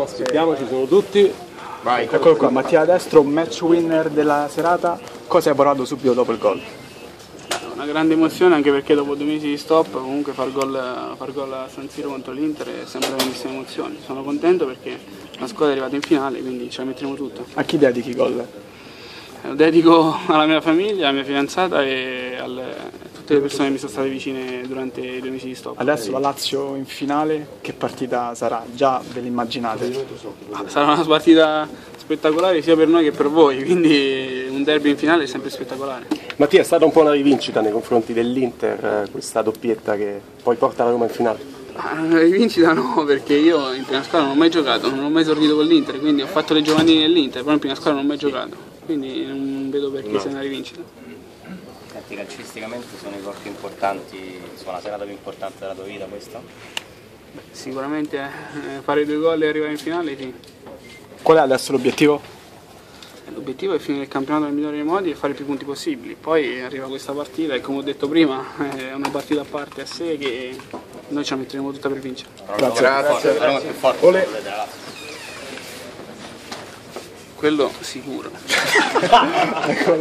Aspettiamo, ci sono tutti. Vai. Eccolo qua, Mattia Destro, match winner della serata. Cosa hai provato subito dopo il gol? Una grande emozione anche perché dopo due mesi di stop comunque far gol, far gol a San Siro contro l'Inter è sempre una grandissima emozione. Sono contento perché la squadra è arrivata in finale, quindi ce la metteremo tutta. A chi dedichi i gol? Lo dedico alla mia famiglia, alla mia fidanzata e alle, a tutte le persone che mi sono state vicine durante i due mesi di stop. Adesso la Lazio in finale, che partita sarà? Già ve l'immaginate? Sarà una partita spettacolare sia per noi che per voi, quindi un derby in finale è sempre spettacolare. Mattia, è stata un po' una rivincita nei confronti dell'Inter, eh, questa doppietta che poi porta la Roma in finale? Una rivincita no, perché io in prima squadra non ho mai giocato, non ho mai esordito con l'Inter, quindi ho fatto le giovanili nell'Inter, però in prima squadra non ho mai giocato quindi non vedo perché no. sia una rivincita. Senti, calcisticamente sono i gol più importanti, sono la serata più importante della tua vita questa? Beh, sicuramente eh, fare due gol e arrivare in finale sì. Qual è adesso l'obiettivo? L'obiettivo è finire il campionato nel migliore dei modi e fare più punti possibili. Poi arriva questa partita e come ho detto prima è una partita a parte a sé che noi ce la metteremo tutta per vincere. Grazie. Grazie. Grazie. Grazie quello sicuro.